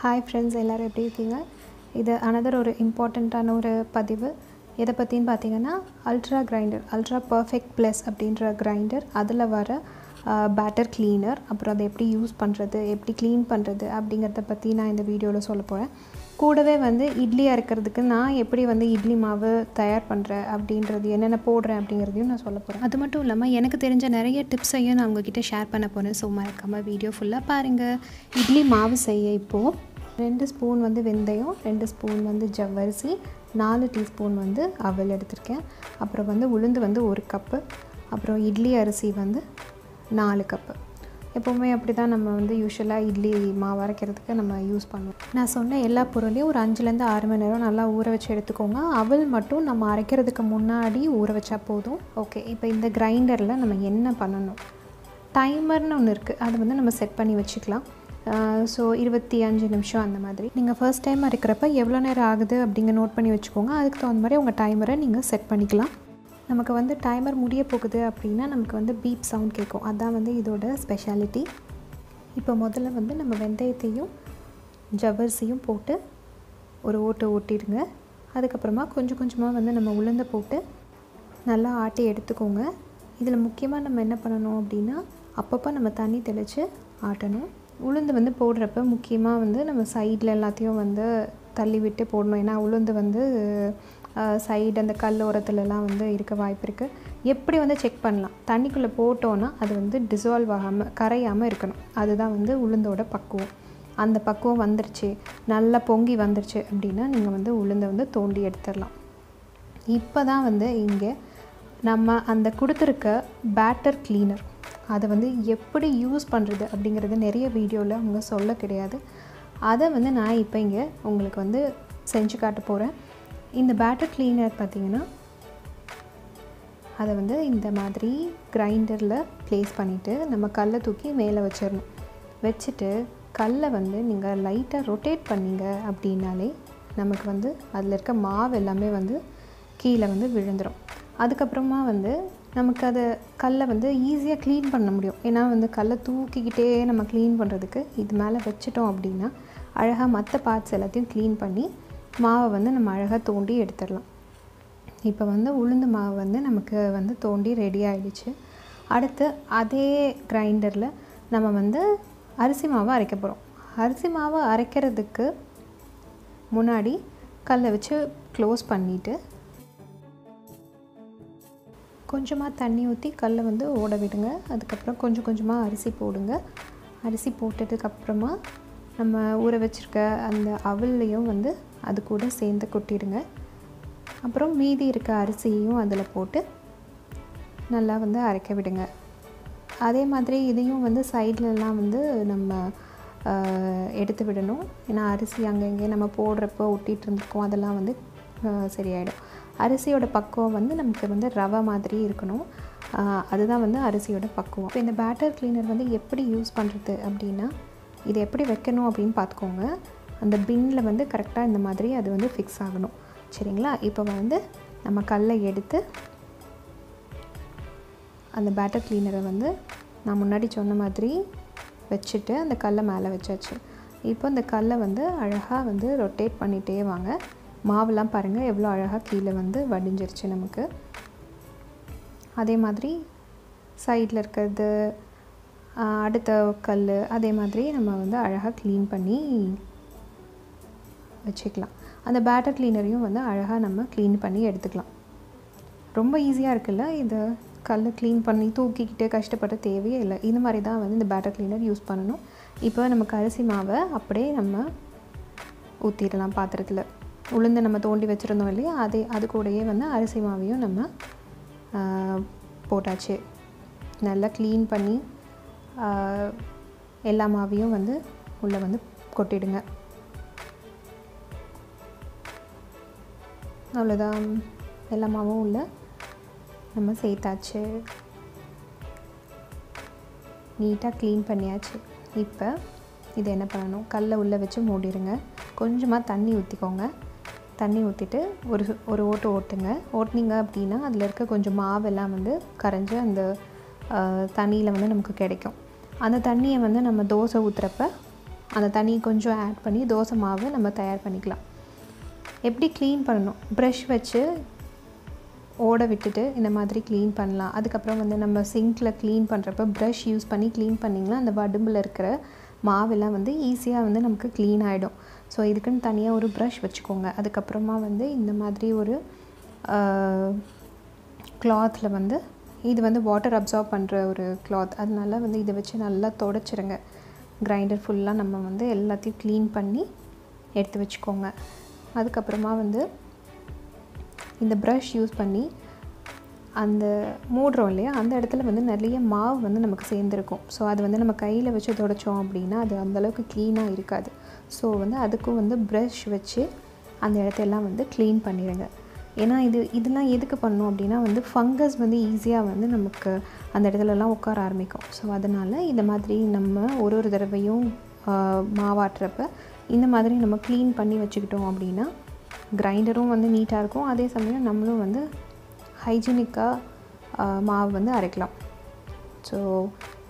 Hi friends எல்லோரும் எப்படி இருக்கீங்க? இது அனதர் ஒரு இம்பார்ட்டண்ட்டான ஒரு பதிவு. எதை பற்றின்னு பார்த்தீங்கன்னா ultra grinder ultra perfect plus அப்படின்ற கிரைண்டர் அதில் வர பேட்டர் க்ளீனர் அப்புறம் அதை எப்படி யூஸ் பண்ணுறது எப்படி க்ளீன் பண்ணுறது அப்படிங்கிறத பற்றி நான் இந்த வீடியோவில் சொல்ல போகிறேன் கூடவே வந்து இட்லி அரைக்கிறதுக்கு நான் எப்படி வந்து இட்லி மாவு தயார் பண்ணுறேன் அப்படின்றது என்னென்ன போடுறேன் அப்படிங்கிறதையும் நான் சொல்ல போகிறேன் அது மட்டும் இல்லாமல் எனக்கு தெரிஞ்ச நிறைய டிப்ஸையும் நான் உங்ககிட்ட ஷேர் பண்ண போகிறேன் ஸோ மறக்காமல் வீடியோ ஃபுல்லாக பாருங்கள் இட்லி மாவு செய்ய இப்போது ரெண்டு ஸ்பூன் வந்து வெந்தயம் ரெண்டு ஸ்பூன் வந்து ஜவ்வரிசி நாலு டீஸ்பூன் வந்து அவல் எடுத்திருக்கேன். அப்புறம் வந்து உளுந்து வந்து ஒரு கப்பு அப்புறம் இட்லி அரிசி வந்து நாலு கப்பு எப்போவுமே அப்படி தான் நம்ம வந்து யூஸ்வலாக இட்லி மாவு அரைக்கிறதுக்கு நம்ம யூஸ் பண்ணுவோம். நான் சொன்ன எல்லா பொருளையும் ஒரு அஞ்சுலேருந்து ஆறு மணி நேரம் நல்லா ஊற வச்சு எடுத்துக்கோங்க. அவள் மட்டும் நம்ம அரைக்கிறதுக்கு முன்னாடி ஊற வச்சா போதும். ஓகே இப்போ இந்த கிரைண்டரில் நம்ம என்ன பண்ணணும்? டைமர்னு ஒன்று இருக்குது அதை வந்து நம்ம செட் பண்ணி வச்சுக்கலாம். ஸோ இருபத்தி அஞ்சு நிமிஷம் அந்த மாதிரி. நீங்கள் ஃபர்ஸ்ட் டைம் அரைக்கிறப்ப எவ்வளோ நேரம் ஆகுது அப்படிங்க நோட் பண்ணி வச்சுக்கோங்க. அதுக்கு தகுந்த மாதிரி உங்கள் டைமரை நீங்கள் செட் பண்ணிக்கலாம். நமக்கு வந்து டைமர் முடிய போகுது அப்படின்னா நமக்கு வந்து பீப் சவுண்ட் கேட்கும். அதுதான் வந்து இதோட ஸ்பெஷாலிட்டி இப்போ முதல்ல வந்து நம்ம வெந்தயத்தையும் ஜவ்வரிசியும் போட்டு ஒரு ஓட்டை ஓட்டிடுங்க. அதுக்கப்புறமா கொஞ்சம் கொஞ்சமாக வந்து நம்ம உளுந்த போட்டு நல்லா ஆட்டி எடுத்துக்கோங்க. இதில் முக்கியமாக நம்ம என்ன பண்ணணும் அப்படின்னா அப்பப்போ நம்ம தண்ணி தெளித்து ஆட்டணும். உளுந்து வந்து போடுறப்ப முக்கியமாக வந்து நம்ம சைடில் எல்லாத்தையும் வந்து தள்ளி விட்டு போடணும். ஏன்னா உளுந்து வந்து சைடு அந்த கல் ஓரத்துலலாம் வந்து இருக்க வாய்ப்பு இருக்குது எப்படி வந்து செக் பண்ணலாம்? தண்ணிக்குள்ளே போட்டோன்னா அது வந்து டிசால்வ் ஆகாமல் கரையாமல் இருக்கணும். அதுதான் வந்து உளுந்தோட பக்குவம். அந்த பக்குவம் வந்துருச்சு நல்லா பொங்கி வந்துருச்சு அப்படின்னா நீங்கள் வந்து உளுந்தை வந்து தோண்டி எடுத்துடலாம். இப்போ தான் வந்து இங்கே நம்ம அந்த கொடுத்துருக்க பேட்டர் க்ளீனர் அதை வந்து எப்படி யூஸ் பண்ணுறது அப்படிங்கிறது நிறைய வீடியோவில் அவங்க சொல்ல கிடையாது. அதை வந்து நான் இப்போ இங்கே உங்களுக்கு வந்து செஞ்சு காட்ட போகிறேன் இந்த பேட்டர் க்ளீனர் பார்த்திங்கன்னா அதை வந்து இந்த மாதிரி கிரைண்டரில் ப்ளேஸ் பண்ணிவிட்டு நம்ம கல்லை தூக்கி மேலே வச்சிடணும். வச்சுட்டு கல்லை வந்து நீங்கள் லைட்டாக ரொட்டேட் பண்ணிங்க அப்படின்னாலே நமக்கு வந்து அதில் இருக்க மாவு எல்லாமே வந்து கீழே வந்து விழுந்துடும் அதுக்கப்புறமா வந்து நமக்கு அதை கல்லை வந்து ஈஸியாக க்ளீன் பண்ண முடியும். ஏன்னா வந்து கல்லை தூக்கிக்கிட்டே நம்ம க்ளீன் பண்ணுறதுக்கு இது மேலே வச்சிட்டோம் அப்படின்னா அழகாக மற்ற பார்ட்ஸ் எல்லாத்தையும் க்ளீன் பண்ணி மாவை வந்து நம்ம அழகாக தோண்டி எடுத்துடலாம். இப்போ வந்து உளுந்து மாவு வந்து நமக்கு வந்து தோண்டி ரெடி ஆகிடுச்சு அடுத்து அதே கிரைண்டரில் நம்ம வந்து அரிசி மாவை அரைக்க போகிறோம் அரிசி மாவை அரைக்கிறதுக்கு முன்னாடி கல்லை வச்சு க்ளோஸ் பண்ணிவிட்டு கொஞ்சமாக தண்ணி ஊற்றி கல்லை வந்து ஓட விடுங்க. அதுக்கப்புறம் கொஞ்சம் கொஞ்சமாக அரிசி போடுங்க. அரிசி போட்டதுக்கப்புறமா நம்ம ஊற வச்சுருக்க அந்த அவல்லையும் வந்து அது கூட சேர்ந்து கொட்டிடுங்க. அப்புறம் மீதி இருக்க அரிசியையும் அதில் போட்டு நல்லா வந்து அரைக்க விடுங்க. அதே மாதிரி இதையும் வந்து சைட்லலாம் வந்து நம்ம எடுத்து விடணும். ஏன்னா அரிசி அங்கங்கே நம்ம போடுறப்போ ஒட்டிகிட்டு இருந்திருக்கோம். அதெல்லாம் வந்து சரியாயிடும். அரிசியோட பக்குவம் வந்து நமக்கு வந்து ரவை மாதிரி இருக்கணும். அதுதான் வந்து அரிசியோட பக்குவம். இப்போ இந்த பேட்டர் க்ளீனர் வந்து எப்படி யூஸ் பண்ணுறது அப்படின்னா இதை எப்படி வைக்கணும் அப்படின்னு பார்த்துக்கோங்க. அந்த பின்னில் வந்து கரெக்டாக இந்த மாதிரி அது வந்து ஃபிக்ஸ் ஆகணும். சரிங்களா? இப்போ வந்து நம்ம கல்லை எடுத்து அந்த பேட்டர் க்ளீனரை வந்து நான் முன்னாடி சொன்ன மாதிரி வச்சுட்டு அந்த கல்லை மேலே வச்சாச்சு. இப்போ அந்த கல்லை வந்து அழகாக வந்து ரொட்டேட் பண்ணிகிட்டே வாங்க. மாவுலாம் பாருங்கள் எவ்வளோ அழகாக கீழே வந்து வடிஞ்சிருச்சு நமக்கு. அதே மாதிரி சைடில் இருக்கிறது அடுத்த கல் அதே மாதிரி நம்ம வந்து அழகாக க்ளீன் பண்ணி வச்சுக்கலாம். அந்த பேட்டர் க்ளீனரையும் வந்து அழகாக நம்ம க்ளீன் பண்ணி எடுத்துக்கலாம். ரொம்ப ஈஸியாக இருக்குல்ல? இதை கல் க்ளீன் பண்ணி தூக்கிக்கிட்டு கஷ்டப்பட தேவையே இல்லை. இந்த மாதிரி தான் வந்து இந்த பேட்டர் க்ளீனர் யூஸ் பண்ணணும். இப்போ நமக்கு அரிசி மாவை அப்படியே நம்ம ஊற்றிடலாம் பாத்திரத்தில். உளுந்து நம்ம தோண்டி வச்சுருந்தோம் இல்லையா? அதே அது கூடயே வந்து அரிசி மாவையும் நம்ம போட்டாச்சு. நல்லா க்ளீன் பண்ணி எல்லா மாவையும் வந்து உள்ளே வந்து கொட்டிடுங்க. அவ்வளோதான் எல்லா மாவும் இல்லை. நம்ம சேர்த்தாச்சு. நீட்டாக க்ளீன் பண்ணியாச்சு. இப்போ இது என்ன பண்ணணும்? கல்லை உள்ளே வச்சு மூடிடுங்க கொஞ்சமாக தண்ணி ஊற்றிக்கோங்க தண்ணி ஊற்றிட்டு ஒரு ஒரு ஓட்டு ஓட்டுங்க. ஓட்டினீங்க அப்படின்னா அதில் இருக்க கொஞ்சம் மாவெல்லாம் வந்து கரைஞ்சி அந்த தண்ணியில் வந்து நமக்கு கிடைக்கும். அந்த தண்ணியை வந்து நம்ம தோசை ஊற்றுறப்ப அந்த தண்ணி கொஞ்சம் ஆட் பண்ணி தோசை மாவு நம்ம தயார் பண்ணிக்கலாம். எப்படி க்ளீன் பண்ணணும்? ப்ரஷ் வச்சு ஓட விட்டுட்டு இந்த மாதிரி க்ளீன் பண்ணலாம். அதுக்கப்புறம் வந்து நம்ம சிங்க்கில் க்ளீன் பண்ணுறப்ப ப்ரஷ் யூஸ் பண்ணி க்ளீன் பண்ணிங்கன்னா அந்த வடும்பில் இருக்கிற மாவெல்லாம் வந்து ஈஸியாக வந்து நமக்கு க்ளீன் ஆகிடும் ஸோ இதுக்குன்னு தனியாக ஒரு ப்ரஷ் வச்சுக்கோங்க. அதுக்கப்புறமா வந்து இந்த மாதிரி ஒரு கிளாத்தில் வந்து இது வந்து வாட்டர் அப்சார்ப் பண்ணுற ஒரு கிளாத் அதனால வந்து இதை வச்சு நல்லா தொடச்சிருங்க. கிரைண்டர் ஃபுல்லாக நம்ம வந்து எல்லாத்தையும் க்ளீன் பண்ணி எடுத்து வச்சுக்கோங்க. அதுக்கப்புறமா வந்து இந்த ப்ரஷ் யூஸ் பண்ணி அந்த மூடுறோம் இல்லையா அந்த இடத்துல வந்து நிறைய மாவு வந்து நமக்கு சேர்ந்துருக்கும். ஸோ அது வந்து நம்ம கையில் வச்சு தொடச்சோம் அப்படின்னா அது அந்தளவுக்கு க்ளீனாக இருக்காது. ஸோ வந்து அதுக்கும் வந்து ப்ரஷ் வச்சு அந்த இடத்தையெல்லாம் வந்து க்ளீன் பண்ணிடுங்க. ஏன்னா இது இதெல்லாம் எதுக்கு பண்ணோம் அப்படின்னா வந்து ஃபங்கஸ் வந்து ஈஸியாக வந்து நமக்கு அந்த இடத்துலலாம் உட்கார ஆரம்பிக்கும். ஸோ அதனால் இந்த மாதிரி நம்ம ஒரு ஒரு தடவையும் மாவாட்டுறப்ப இந்த மாதிரி நம்ம க்ளீன் பண்ணி வச்சுக்கிட்டோம் அப்படின்னா கிரைண்டரும் வந்து நீட்டாக இருக்கும். அதே சமயம் நம்மளும் வந்து ஹைஜீனிக்காக மாவு வந்து அரைக்கலாம். ஸோ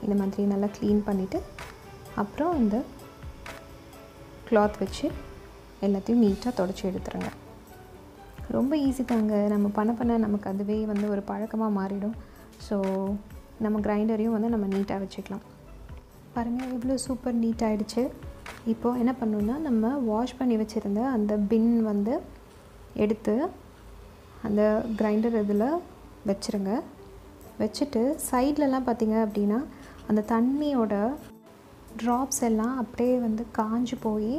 இந்த மாதிரி நல்லா க்ளீன் பண்ணிவிட்டு அப்புறம் இந்த கிளாத் வச்சு எல்லாத்தையும் நீட்டாக தொடச்சி எடுத்துருங்க. ரொம்ப ஈஸி தாங்க. நம்ம பண்ண பண்ண நமக்கு அதுவே வந்து ஒரு பழக்கமாக மாறிடும். ஸோ நம்ம கிரைண்டரையும் வந்து நம்ம நீட்டாக வச்சுக்கலாம். பாருங்கள் எவ்வளோ சூப்பர் நீட் ஆகிடுச்சு இப்போது என்ன பண்ணணுன்னா நம்ம வாஷ் பண்ணி வச்சுருந்த அந்த பின் வந்து எடுத்து அந்த கிரைண்டர் இதில் வச்சுருங்க. வச்சுட்டு சைட்லலாம் பார்த்திங்க அப்படின்னா அந்த தண்ணியோட ட்ராப்ஸ் எல்லாம் அப்படியே வந்து காஞ்சு போய்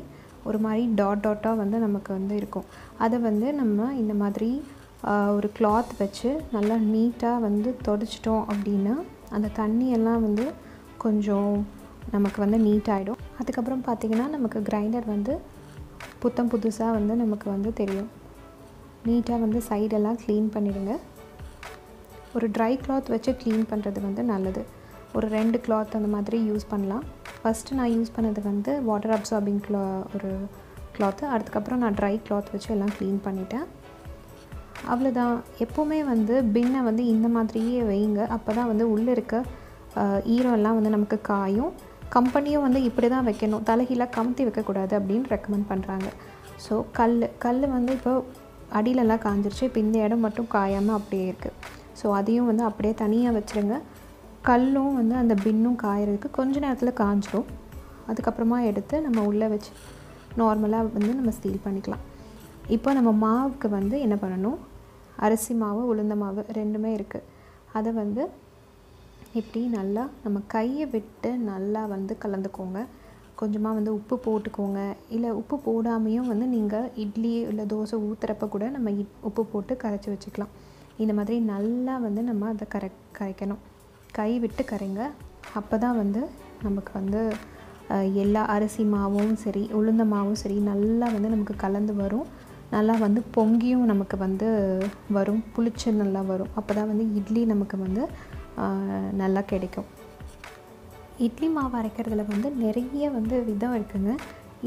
ஒரு மாதிரி டாட் டாட்டாக வந்து நமக்கு வந்து இருக்கும். அதை வந்து நம்ம இந்த மாதிரி ஒரு கிளாத் வச்சு நல்லா நீட்டாக வந்து தொடச்சிட்டோம் அப்படின்னா அந்த தண்ணியெல்லாம் வந்து கொஞ்சம் நமக்கு வந்து நீட் ஆகிடும் அதுக்கப்புறம் பார்த்திங்கன்னா நமக்கு கிரைண்டர் வந்து புத்தம் புதுசாக வந்து நமக்கு வந்து தெரியும். நீட்டாக வந்து சைடெல்லாம் க்ளீன் பண்ணிவிடுங்க ஒரு ட்ரை கிளாத் வச்சு க்ளீன் பண்ணுறது வந்து நல்லது. ஒரு ரெண்டு கிளாத் அந்த மாதிரி யூஸ் பண்ணலாம். ஃபஸ்ட்டு நான் யூஸ் பண்ணது வந்து வாட்டர் அப்சார்பிங் க்ளா ஒரு கிளாத்து அதுக்கப்புறம் நான் ட்ரை கிளாத் வச்சு எல்லாம் க்ளீன் பண்ணிட்டேன். அவ்வளோதான் எப்போவுமே வந்து பின்னை வந்து இந்த மாதிரியே வைங்க அப்போ தான் வந்து உள்ளே இருக்க ஈரம் எல்லாம் வந்து நமக்கு காயும். கம்பெனியும் வந்து இப்படி தான் வைக்கணும். தலைகீழாக கமுத்தி வைக்கக்கூடாது அப்படின்னு ரெக்கமெண்ட் பண்ணுறாங்க ஸோ கல் கல் வந்து இப்போ அடியிலலாம் காஞ்சிருச்சு. இப்போ இந்த இடம் மட்டும் காயாமல் அப்படியே இருக்குது ஸோ அதையும் வந்து அப்படியே தனியாக வச்சுருங்க. கல்லும் வந்து அந்த பின்னும் காயறதுக்கு கொஞ்ச நேரத்தில் காஞ்சிரும். அதுக்கப்புறமா எடுத்து நம்ம உள்ளே வச்சு நார்மலாக வந்து நம்ம ஸ்டீல் பண்ணிக்கலாம். இப்போ நம்ம மாவுக்கு வந்து என்ன பண்ணணும்? அரிசி மாவு உளுந்த மாவு ரெண்டுமே இருக்குது அதை வந்து இப்படி நல்லா நம்ம கையை விட்டு நல்லா வந்து கலந்துக்கோங்க. கொஞ்சமாக வந்து உப்பு போட்டுக்கோங்க. இல்லை உப்பு போடாமையும் வந்து நீங்கள் இட்லி இல்லை தோசை ஊற்றுறப்ப கூட நம்ம இட் உப்பு போட்டு கரைச்சி வச்சுக்கலாம். இந்த மாதிரி நல்லா வந்து நம்ம அதை கரை கரைக்கணும். கை விட்டு கரைங்க. அப்போ தான் வந்து நமக்கு வந்து எல்லா அரிசி மாவும் சரி உளுந்த மாவும் சரி நல்லா வந்து நமக்கு கலந்து வரும். நல்லா வந்து பொங்கியும் நமக்கு வந்து வரும். புளிச்சு நல்லா வரும். அப்போ தான் வந்து இட்லி நமக்கு வந்து நல்லா கிடைக்கும். இட்லி மாவு அரைக்கிறதுல வந்து நிறைய வந்து விதம் இருக்குங்க.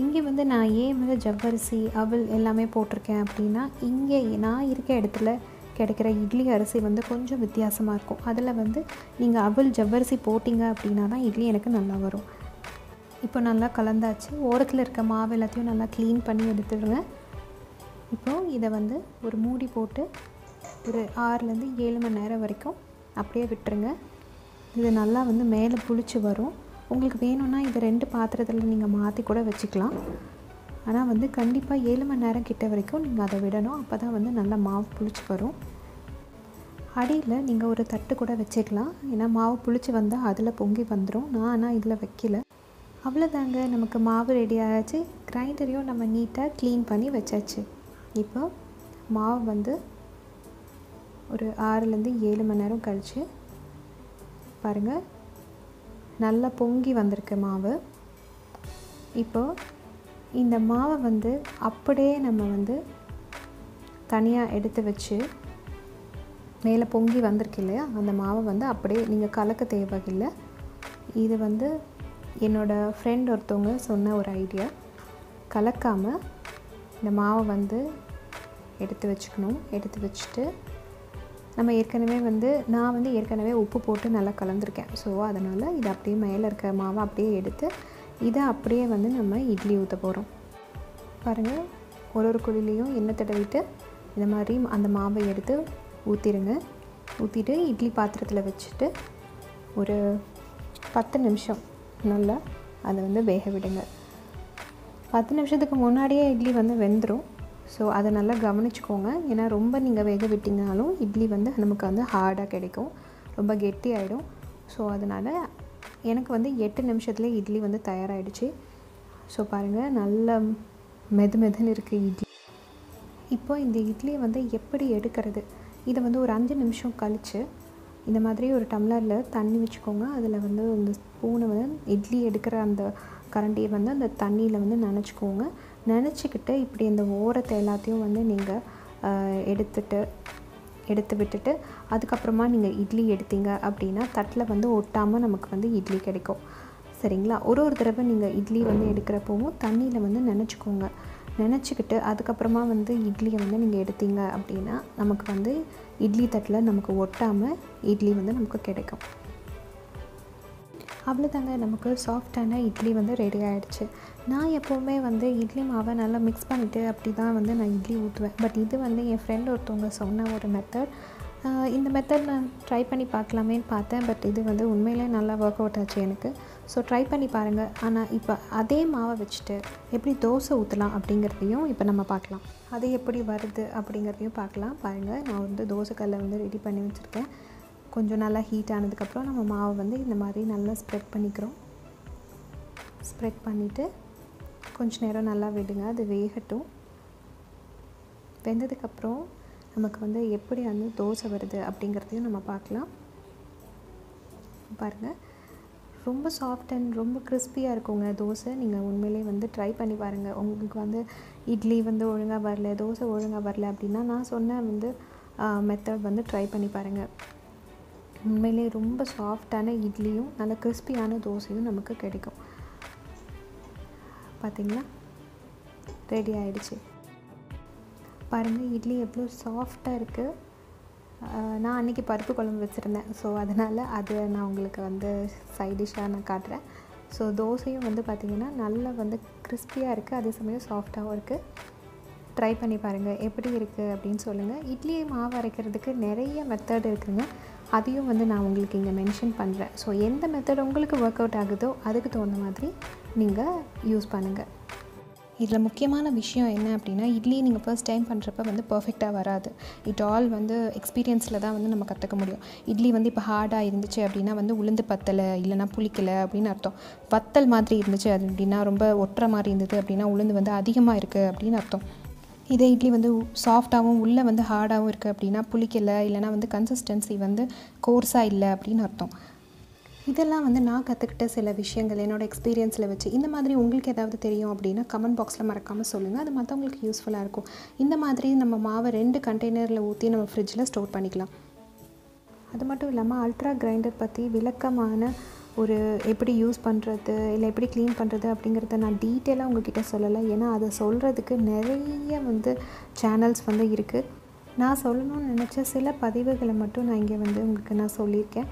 இங்கே வந்து நான் ஏன் வந்து ஜவ்வரிசி அவல் எல்லாமே போட்டிருக்கேன் அப்படின்னா இங்கே நான் இருக்க இடத்துல கிடைக்கிற இட்லி அரிசி வந்து கொஞ்சம் வித்தியாசமாக இருக்கும். அதில் வந்து நீங்கள் அவல் ஜவ்வரிசி போட்டிங்க அப்படின்னா தான் இட்லி எனக்கு நல்லா வரும். இப்போ நல்லா கலந்தாச்சு. ஓரத்தில் இருக்க மாவு எல்லாத்தையும் நல்லா க்ளீன் பண்ணி எடுத்துடுங்க. இப்போது இதை வந்து ஒரு மூடி போட்டு ஒரு ஆறுலேருந்து ஏழு மணி நேரம் வரைக்கும் அப்படியே விட்டுருங்க. இது நல்லா வந்து மேலே புளிச்சு வரும். உங்களுக்கு வேணும்னா இது ரெண்டு பாத்திரத்தில் நீங்கள் மாற்றி கூட வச்சுக்கலாம். ஆனால் வந்து கண்டிப்பாக ஏழு மணி நேரம் கிட்ட வரைக்கும் நீங்கள் அதை விடணும். அப்போ தான் வந்து நல்லா மாவு புளிச்சு வரும். அடியில் நீங்கள் ஒரு தட்டு கூட வச்சுக்கலாம். ஏன்னா மாவு புளிச்சு வந்தால் அதில் பொங்கி வந்துடும் நான் ஆனால் இதில் வைக்கல. அவ்வளோதாங்க நமக்கு மாவு ரெடி ஆகிடுச்சு கிரைண்டரையும் நம்ம நீட்டாக க்ளீன் பண்ணி வச்சாச்சு. இப்போ மாவு வந்து ஒரு ஆறுலேருந்து ஏழு மணி நேரம் கழித்து பாருங்கள் நல்லா பொங்கி வந்திருக்கு மாவு. இப்போது இந்த மாவை வந்து அப்படியே நம்ம வந்து தனியாக எடுத்து வச்சு மேலே பொங்கி வந்திருக்கு இல்லையா? அந்த மாவை வந்து அப்படியே நீங்கள் கலக்க தேவையில்லை. இது வந்து என்னோடய ஃப்ரெண்ட் ஒருத்தவங்க சொன்ன ஒரு ஐடியா கலக்காமல் இந்த மாவை வந்து எடுத்து வச்சுக்கணும். எடுத்து வச்சுட்டு நம்ம ஏற்கனவே வந்து நான் வந்து ஏற்கனவே உப்பு போட்டு நல்லா கலந்துருக்கேன். ஸோ அதனால் இது அப்படியே மேலே இருக்க மாவை அப்படியே எடுத்து இதை அப்படியே வந்து நம்ம இட்லி ஊற்ற போகிறோம் பாருங்கள் ஒரு ஒரு குழிலையும் எண்ணெய் தடவிட்டு இந்த மாதிரி அந்த மாவை எடுத்து ஊற்றிடுங்க ஊற்றிட்டு இட்லி பாத்திரத்தில் வச்சுட்டு ஒரு பத்து நிமிஷம் நல்லா அதை வந்து வேக விடுங்க. பத்து நிமிஷத்துக்கு முன்னாடியே இட்லி வந்து வெந்துடும் ஸோ அதை நல்லா கவனிச்சுக்கோங்க. ஏன்னா ரொம்ப நீங்கள் வேக விட்டிங்கனாலும் இட்லி வந்து நமக்கு வந்து ஹார்டாக கிடைக்கும். ரொம்ப கெட்டி ஆகிடும் ஸோ அதனால் எனக்கு வந்து எட்டு நிமிஷத்துலேயே இட்லி வந்து தயாராகிடுச்சு ஸோ பாருங்கள் நல்ல மெது மெதுன்னு இருக்குது இட்லி. இப்போ இந்த இட்லியை வந்து எப்படி எடுக்கிறது? இதை வந்து ஒரு அஞ்சு நிமிஷம் கழித்து இந்த மாதிரி ஒரு டம்ளரில் தண்ணி வச்சுக்கோங்க. அதில் வந்து இந்த ஸ்பூனை வந்து இட்லி எடுக்கிற அந்த கரண்டியை வந்து அந்த தண்ணியில் வந்து நனைச்சிக்கோங்க. நினச்சிக்கிட்டு இப்படி இந்த ஓரத்தை எல்லாத்தையும் வந்து நீங்கள் எடுத்துட்டு எடுத்து விட்டுட்டு அதுக்கப்புறமா நீங்கள் இட்லி எடுத்தீங்க அப்படின்னா தட்டில் வந்து ஒட்டாமல் நமக்கு வந்து இட்லி கிடைக்கும். சரிங்களா? ஒரு ஒரு தடவை நீங்கள் இட்லி வந்து எடுக்கிறப்பவும் தண்ணியில் வந்து நினச்சிக்கோங்க. நினச்சிக்கிட்டு அதுக்கப்புறமா வந்து இட்லியை வந்து நீங்கள் எடுத்தீங்க அப்படின்னா நமக்கு வந்து இட்லி தட்டில் நமக்கு ஒட்டாமல் இட்லி வந்து நமக்கு கிடைக்கும். அவ்வளோதாங்க நமக்கு சாஃப்டான இட்லி வந்து ரெடி ஆகிடுச்சு நான் எப்போவுமே வந்து இட்லி மாவை நல்லா மிக்ஸ் பண்ணிவிட்டு அப்படி தான் வந்து நான் இட்லி ஊற்றுவேன் பட் இது வந்து என் ஃப்ரெண்ட் ஒருத்தவங்க சொன்ன ஒரு மெத்தட் இந்த மெத்தட் நான் ட்ரை பண்ணி பார்க்கலாமேன்னு பார்த்தேன். பட் இது வந்து உண்மையிலே நல்லா ஒர்க் அவுட் ஆச்சு எனக்கு. ஸோ ட்ரை பண்ணி பாருங்கள் ஆனால் இப்போ அதே மாவை வச்சுட்டு எப்படி தோசை ஊற்றலாம் அப்படிங்கிறதையும் இப்போ நம்ம பார்க்கலாம். அது எப்படி வருது அப்படிங்கிறதையும் பார்க்கலாம். பாருங்கள் நான் வந்து தோசைக்கல்லை வந்து ரெடி பண்ணி வச்சுருக்கேன். கொஞ்சம் நல்லா ஹீட் ஆனதுக்கப்புறம் நம்ம மாவை வந்து இந்த மாதிரி நல்லா ஸ்ப்ரெட் பண்ணிக்கிறோம். ஸ்ப்ரெட் பண்ணிவிட்டு கொஞ்ச நேரம் நல்லா விடுங்க அது வேகட்டும். வெந்ததுக்கப்புறம் நமக்கு வந்து எப்படி வந்து தோசை வருது அப்படிங்கிறதையும் நம்ம பார்க்கலாம். பாருங்கள் ரொம்ப சாஃப்ட் அண்ட் ரொம்ப கிறிஸ்பியாக இருக்குங்க தோசை. நீங்கள் உண்மையிலே வந்து ட்ரை பண்ணி பாருங்கள் உங்களுக்கு வந்து இட்லி வந்து ஒழுங்காக வரல தோசை ஒழுங்காக வரல அப்படின்னா நான் சொன்ன வந்து மெத்தட் வந்து ட்ரை பண்ணி பாருங்கள் உண்மையிலே ரொம்ப சாஃப்டான இட்லியும் நல்ல கிறிஸ்பியான தோசையும் நமக்கு கிடைக்கும். பார்த்திங்களா ரெடி ஆகிடுச்சு பாருங்கள் இட்லி எவ்வளோ சாஃப்டாக இருக்குது நான் அன்றைக்கி பருப்பு குழம்பு வச்சுருந்தேன். ஸோ அதனால் அது நான் உங்களுக்கு வந்து சைட் டிஷ்ஷாக நான் காட்டுறேன். ஸோ தோசையும் வந்து பார்த்திங்கன்னா நல்லா வந்து கிறிஸ்பியாக இருக்குது அதே சமயம் சாஃப்டாகவும் இருக்குது ட்ரை பண்ணி பாருங்கள் எப்படி இருக்குது அப்படின்னு சொல்லுங்கள் இட்லி மாவு அரைக்கிறதுக்கு நிறைய மெத்தட் இருக்குதுங்க அதையும் வந்து நான் உங்களுக்கு இங்கே மென்ஷன் பண்ணுறேன் ஸோ எந்த மெத்தட் உங்களுக்கு ஒர்க் அவுட் ஆகுதோ அதுக்கு தகுந்த மாதிரி நீங்கள் யூஸ் பண்ணுங்கள் இதில் முக்கியமான விஷயம் என்ன அப்படின்னா இட்லி நீங்கள் ஃபர்ஸ்ட் டைம் பண்ணுறப்ப வந்து பர்ஃபெக்டாக வராது. இட் ஆல் வந்து எக்ஸ்பீரியன்ஸில் தான் வந்து நம்ம கற்றுக்க முடியும். இட்லி வந்து இப்போ ஹார்டாக இருந்துச்சு அப்படின்னா வந்து உளுந்து பத்தலை இல்லைனா புளிக்கலை அப்படின்னு அர்த்தம். பத்தல் மாதிரி இருந்துச்சு அது அப்படின்னா ரொம்ப ஒட்டுற மாதிரி இருந்தது அப்படின்னா உளுந்து வந்து அதிகமாக இருக்குது அப்படின்னு அர்த்தம். இதே இட்லி வந்து சாஃப்டாகவும் உள்ளே வந்து ஹார்டாகவும் இருக்குது அப்படின்னா புளிக்கலை இல்லைனா வந்து கன்சிஸ்டன்சி வந்து கோர்ஸாக இல்லை அப்படின்னு அர்த்தம். இதெல்லாம் வந்து நான் கற்றுக்கிட்ட சில விஷயங்கள் என்னோடய எக்ஸ்பீரியன்ஸில் வச்சு இந்த மாதிரி உங்களுக்கு ஏதாவது தெரியும் அப்படின்னா கமெண்ட் பாக்ஸில் மறக்காமல் சொல்லுங்கள் அது மற்றவங்களுக்கு யூஸ்ஃபுல்லாக இருக்கும். இந்த மாதிரி நம்ம மாவை ரெண்டு கண்டெய்னரில் ஊற்றி நம்ம ஃப்ரிட்ஜில் ஸ்டோர் பண்ணிக்கலாம். அது மட்டும் இல்லாமல் அல்ட்ரா கிரைண்டர் பற்றி விளக்கமான ஒரு எப்படி யூஸ் பண்ணுறது இல்லை எப்படி க்ளீன் பண்ணுறது அப்படிங்கிறத நான் டீட்டெயிலாக உங்ககிட்ட சொல்லலை. ஏன்னா அதை சொல்கிறதுக்கு நிறைய வந்து சேனல்ஸ் வந்து இருக்குது நான் சொல்லணும்னு நினச்ச சில பதிவுகளை மட்டும் நான் இங்கே வந்து உங்களுக்கு நான் சொல்லியிருக்கேன்.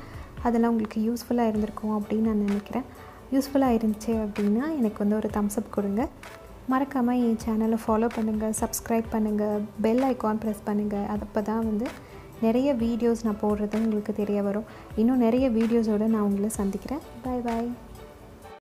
அதெல்லாம் உங்களுக்கு யூஸ்ஃபுல்லாக இருந்திருக்கும் அப்படின்னு நான் நினைக்கிறேன். யூஸ்ஃபுல்லாக இருந்துச்சு அப்படின்னா எனக்கு வந்து ஒரு தம்ஸ்அப் கொடுங்க. மறக்காமல் என் சேனலை ஃபாலோ பண்ணுங்கள் சப்ஸ்கிரைப் பண்ணுங்கள் பெல் ஐக்கான் ப்ரெஸ் பண்ணுங்கள் அப்போ தான் வந்து நிறைய வீடியோஸ் நான் போடுறது உங்களுக்கு தெரிய வரும். இன்னும் நிறைய வீடியோஸோடு நான் உங்களை சந்திக்கிறேன். பாய் பாய்